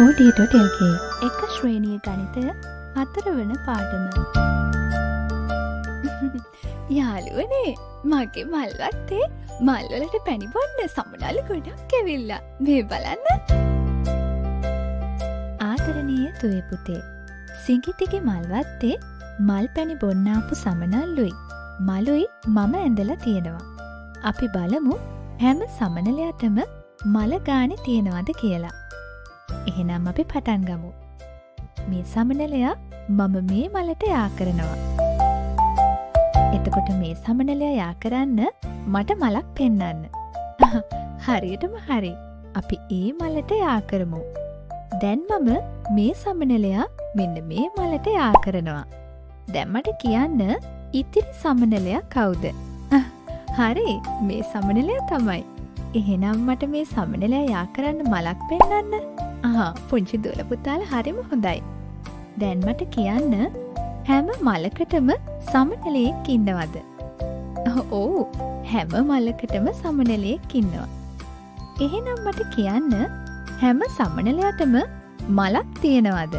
හෝඩියටොටල්ගේ එක ශ්‍රේණිය ගනිතය හතරවන පාඩම. යාළුවනේ මගේ මල්වත්තේ මල්වලට පැණිබොන්න සමනල ගොඩක් ඇවිල්ලා මේ බලන්න. ආදරණීය තුයපුතේ සිංගිතිගේ මල්වත්තේ මල් පැණි බොන්නාපු සමනල්ලුයි. මලුයි මම ඇඳලා තියෙනවා. අපි බලමු හැම සමනලයටම මල ගානෙ තියෙනවද කියලා. එහෙනම් අපි පටන් ගමු. මේ සමනලයා මම මේ මලට යා කරනවා. එතකොට මේ සමනලයා යා කරන්න මට මලක් පෙන්නන්න. හරියටම හරි. අපි ඒ මලට යා කරමු. දැන් මම මේ සමනලයා මෙන්න මේ මලට යා කරනවා. දැම්මට කියන්න ඉතිරි සමනලයා කවුද? හරි මේ සමනලයා තමයි. එහෙනම් මට මේ සමනලයා යා කරන්න මලක් පෙන්න්න ආ පුංචි දුලපුතාල හරිම හොඳයි. දැන්මට කියන්න හැම මලකටම සමනලයෙක් ඉන්නවද? ඕ හැම මල්ලකටම සමනලයෙක් ඉන්නවා. එහෙනම් මට කියන්න හැම සමනලයටම මලක් තියෙනවද?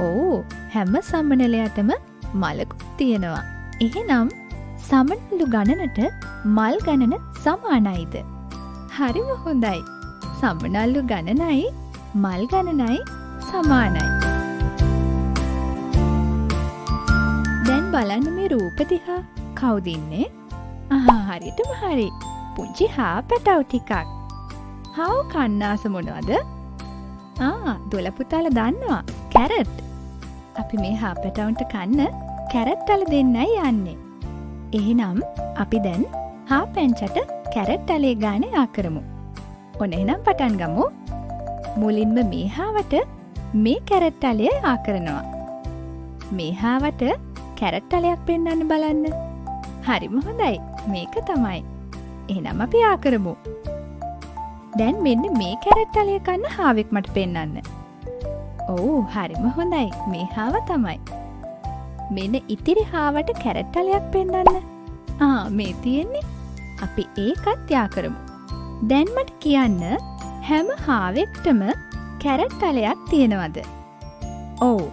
ඕ හැම සම්මනලයටම මලකුත් තියෙනවා. එහෙනම් සමනලු ගණනට මල් ගණන සමානයිද? හරිම හොඳයි. සම්මනල්ලු ගණනයි මල් ගණනයි සමානයි. දැන් බලන්න මේ රූපදිහා කවුදින්නේ අහා හරිටම හරි. පුංචි හා පැටව් ටිකක්. හව් කන්නාස මොනවද? ආ දොලපුතාල දන්නවා. කැරට්. අපි මේ හා පැටවුන්ට කන්න කැරැට්ටල දෙන්නයි යන්නේ. එහෙනම් අපි දැන් හා පැංචට කැරැට්ටලේ ගාන ආකරමු ඔන එනම් පටන් ගමු. මුලින්ම මේ හාවට මේ කැරැට්ටලය ආකරනවා. මේ හාවට කැරැට්ටලයක් පෙන්න්න බලන්න. හරිම හොඳයි. මේක තමයි. එනම් අපි ආකරමු. දැන් මෙන්න මේ කැරැට්ටලය කන්න හාවෙක් මට පෙන්න්න ඔවු හරිම හොඳයි. මේ හාව තමයි. මෙන ඉතිරි හාවට කැරැට්ටලයක් පෙන්න්න ආ මේ තියෙන්නේ. අපි ඒකත් යා කරමු. දැන්මට කියන්න හැම හාවෙක්ටම කැරැට්ටලයක් තියෙනවද? ඔවු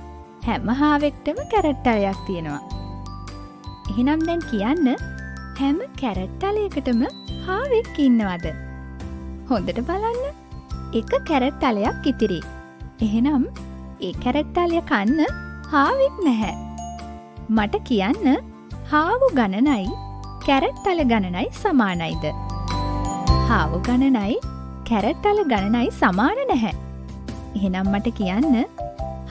හැම හාවෙක්ටම කැරැට්ටලයක් තියෙනවා. එහෙනම් දැන් කියන්න හැම කැරැට්ටලයකටම හාවෙක් ඉන්නවද? හොඳට බලන්න. එක කැරැට්ටලයක් ඉතිරි. එහෙනම් ඒ කැරැට්ටලය කන්න හාවෙක් නැහැ. මට කියන්න හාවු ගණනයි කැරැට්ටල ගණනයි සමානයිද? හාවු ගණනයි කැරැට්ටල ගණනයි සමාන නැහැ. එහෙනම් මට කියන්න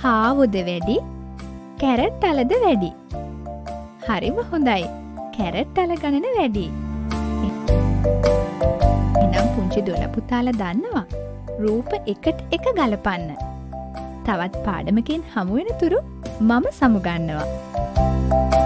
හාවුද වැඩි කැරැට්ටලද වැඩි? හරිම හොඳයි. කැරැට්ටල ගණන වැඩි. එනම් පුංචි දොලපුතාල දන්නවා. රූප එකට එක ගලපන්න. තවත් පාඩමකින් හමුවෙන තුරු මම සමුගන්නවා.